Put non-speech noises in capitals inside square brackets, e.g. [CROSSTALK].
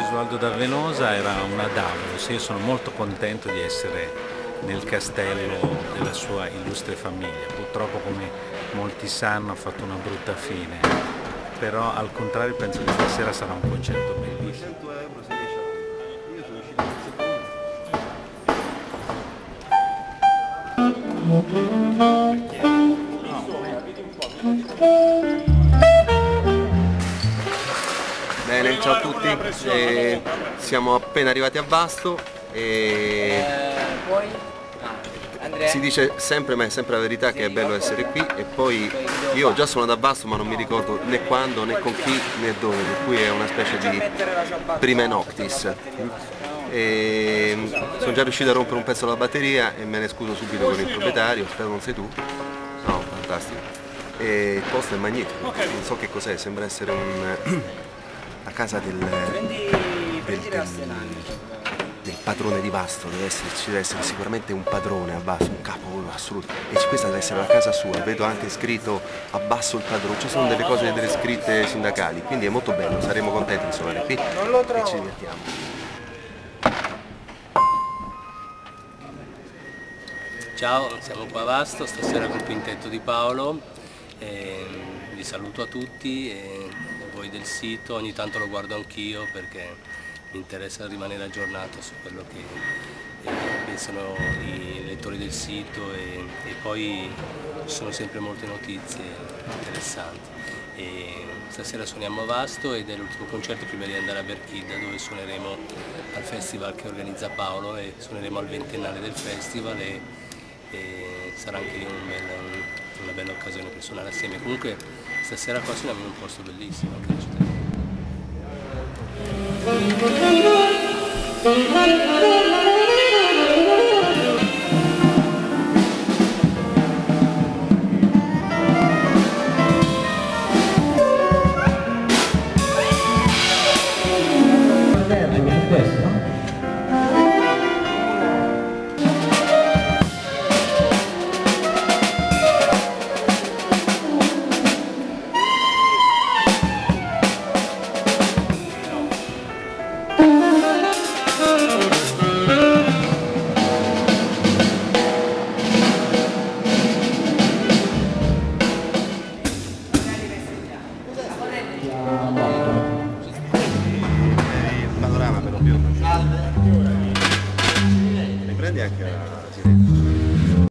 vedo da Venosa era una Davos, io sono molto contento di essere nel castello della sua illustre famiglia. Purtroppo come molti sanno ha fatto una brutta fine, però al contrario penso che stasera sarà un concerto bellissimo. Bene, ciao a tutti, eh, siamo appena arrivati a Vasto e si dice sempre, ma è sempre la verità che è bello essere qui e poi io già sono da Vasto ma non mi ricordo né quando né con chi né dove, per cui è una specie di prima noctis. E sono già riuscito a rompere un pezzo della batteria e me ne scuso subito con il proprietario, spero non sei tu. No, fantastico. E il posto è magnifico, non so che cos'è, sembra essere un, [CLEARS THROAT] la casa del, del, del, del padrone di Vasto, deve esserci, deve essere sicuramente un padrone a Vasto, un capo assoluto. E questa deve essere la casa sua, vedo anche scritto abbasso il padrone, ci sono delle cose, delle scritte sindacali, quindi è molto bello, saremo contenti di suonare qui e ci divertiamo. Ciao, siamo qua a Vasto, stasera col quintetto di Paolo, eh, vi saluto a tutti e voi del sito, ogni tanto lo guardo anch'io perché mi interessa rimanere aggiornato su quello che eh, pensano i lettori del sito e, e, poi ci sono sempre molte notizie interessanti. E stasera suoniamo a Vasto ed è l'ultimo concerto prima di andare a Berchida dove suoneremo al festival che organizza Paolo e suoneremo al ventennale del festival e, sarà anche lì un bel, una bella occasione per suonare assieme. Comunque stasera qua siamo in un posto bellissimo anche la città. Panorama però più. Ne